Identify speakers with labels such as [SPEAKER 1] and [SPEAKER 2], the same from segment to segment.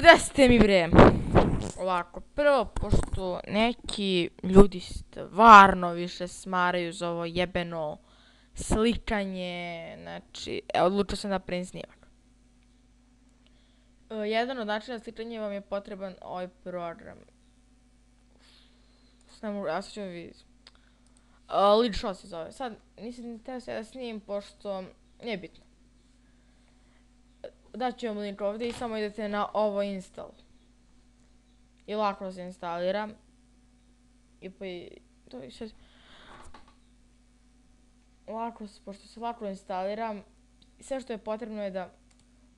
[SPEAKER 1] I ste mi bre? Ovako, prvo, pošto neki ljudi stvarno više smaraju za ovo jebeno slikanje, znači, e, odlučio sam da pravim snimak. E, jedan od načina slikanja vam je potreban ovaj program. Ne mogu, ja sad ću vidjeti. E, lično se zove. Sad, nisam teo se da snim, pošto nije bitno daću vam link ovdje i samo idete na ovo install. I lako se instalira. I pa i to je sad. Lako se, pošto se lako instaliram, sve što je potrebno je da...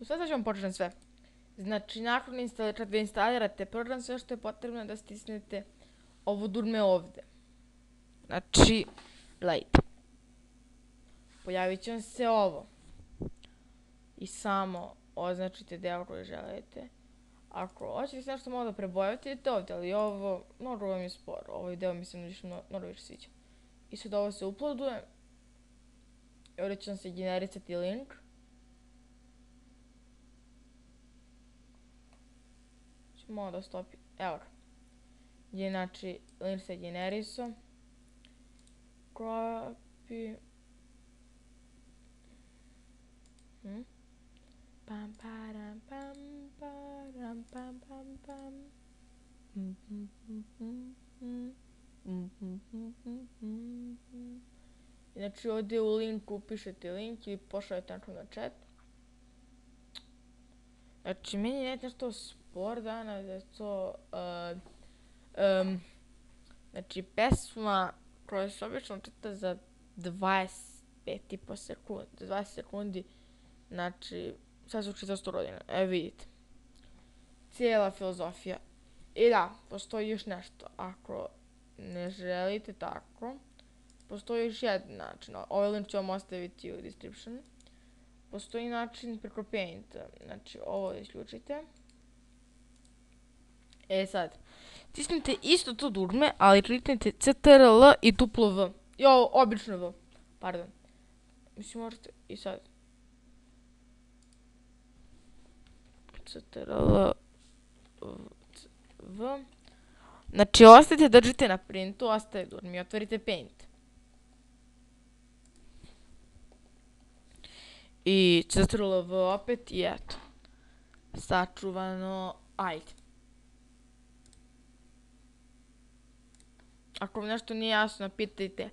[SPEAKER 1] U sve ću vam početi sve. Znači, nakon instalira, kad vi instalirate program, sve što je potrebno je da stisnete ovo durme ovdje. Znači, gledajte. Pojavit će vam se ovo. I samo označite deo koji želite. Ako hoćete nešto malo da prebojavate, idete ovdje, ali ovo, mnogo vam je sporo. Ovaj deo mi se više mnogo više sviđa. I sad ovo se uploaduje. I ovdje će vam se generisati link. Ću malo da stopi. Evo ga. Znači link se generisao. Copy. Hmm? Pam param pam pam pam pam pam. Znači ovdje u linku pišete link i pošaljete na chat. Znači meni je nešto spor danas da je to uh, um, znači pesma koja se obično čita za 25 i po sekundi, 20 sekundi, znači sad su 400 godina, E, vidite. Cijela filozofija. I da, postoji još nešto. Ako ne želite tako, postoji još jedan način. Ovaj link ću vam ostaviti u description. Postoji način preko Paint. Znači, ovo isključite. E sad, tisnite isto to dugme, ali kliknite CTRL i duplo V. I ovo, obično V. Pardon. Mislim, možete i sad. CTRL V. Znači, ostajte, držite na printu, ostaje durmi, otvorite paint. I CTRL V opet i eto. Sačuvano, ajde. Ako vam nešto nije jasno, pitajte.